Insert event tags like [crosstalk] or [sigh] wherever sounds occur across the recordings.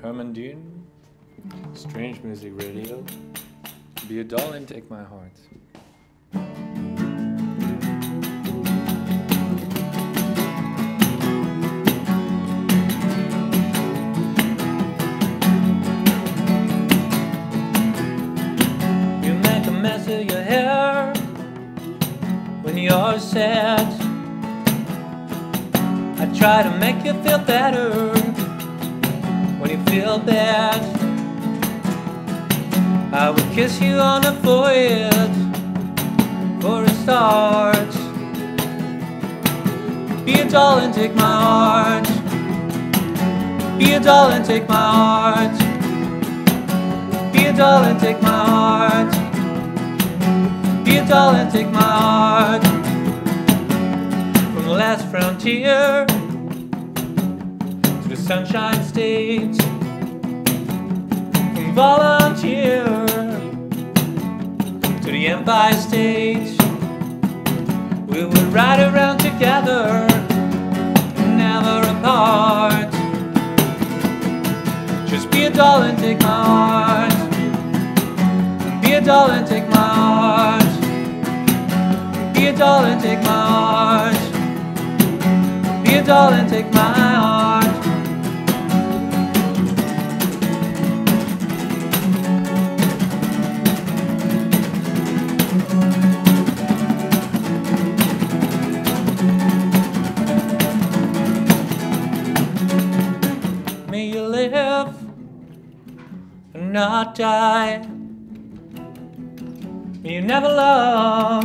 Herman Dune, Strange Moosic Radio, Be a Doll and Take My Heart. You make a mess of your hair when you're sad. I try to make you feel better when you feel bad. I would kiss you on the forehead for a start. Be a doll and take my heart. Be a doll and take my heart. Be a doll and take my heart. Be a doll and take my heart. From the last frontier Sunshine State. From volunteer to the Empire State. We would ride around together, never apart. Just be a doll and take my heart. Be a doll and take my heart. Be a doll and take my heart. Be a doll and take my not die. You never love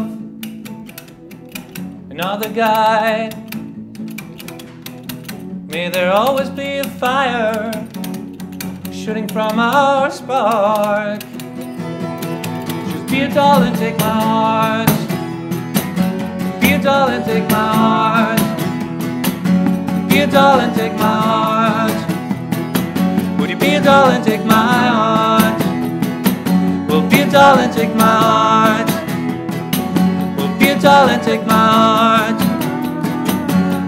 another guy. May there always be a fire shooting from our spark. Just be a doll and take my heart. Be a doll and take my heart. Be a doll and take my heart. Be a doll and take my heart? Well, be a doll and take my heart. Well, be a doll and take my heart.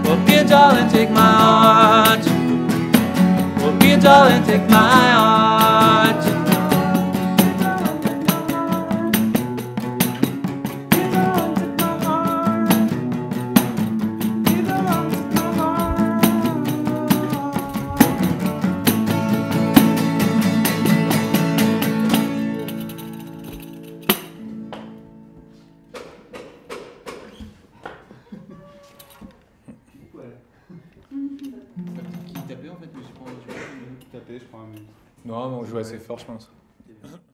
Well, be a doll and take my heart. Well, be a doll and take my heart. Je crois. Mais... Non, mais on joue assez fort, je pense. [laughs]